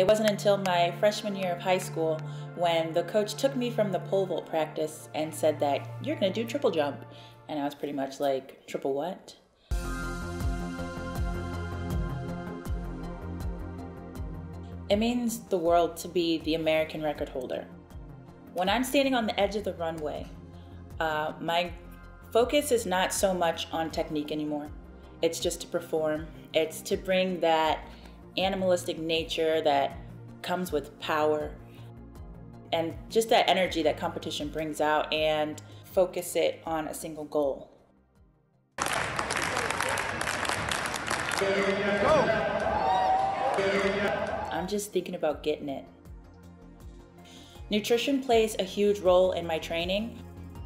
It wasn't until my freshman year of high school when the coach took me from the pole vault practice and said that you're going to do triple jump. And I was pretty much like, triple what? It means the world to be the American record holder. When I'm standing on the edge of the runway, uh, my focus is not so much on technique anymore. It's just to perform. It's to bring that animalistic nature that comes with power and just that energy that competition brings out and focus it on a single goal. I'm just thinking about getting it. Nutrition plays a huge role in my training.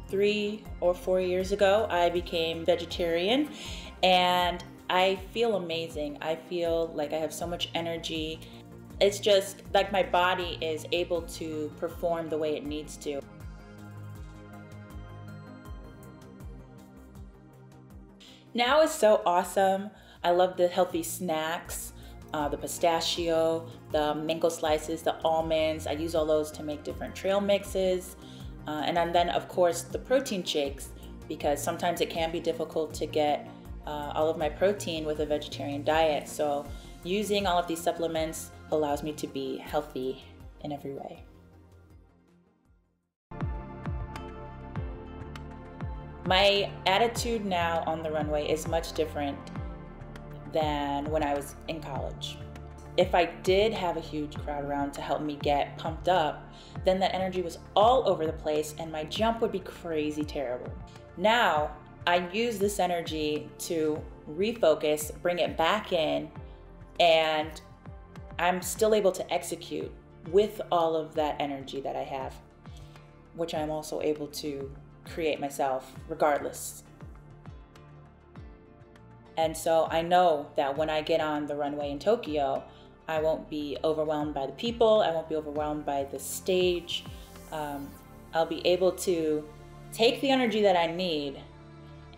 Three or four years ago, I became vegetarian and I feel amazing. I feel like I have so much energy. It's just like my body is able to perform the way it needs to. Now is so awesome. I love the healthy snacks, uh, the pistachio, the mango slices, the almonds. I use all those to make different trail mixes. Uh, and then, of course, the protein shakes because sometimes it can be difficult to get uh, all of my protein with a vegetarian diet. So, using all of these supplements allows me to be healthy in every way. My attitude now on the runway is much different than when I was in college. If I did have a huge crowd around to help me get pumped up, then that energy was all over the place and my jump would be crazy terrible. Now, I use this energy to refocus, bring it back in, and I'm still able to execute with all of that energy that I have, which I'm also able to create myself regardless. And so I know that when I get on the runway in Tokyo, I won't be overwhelmed by the people, I won't be overwhelmed by the stage. Um, I'll be able to take the energy that I need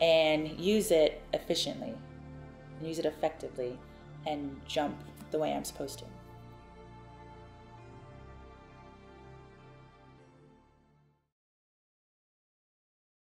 and use it efficiently, and use it effectively, and jump the way I'm supposed to.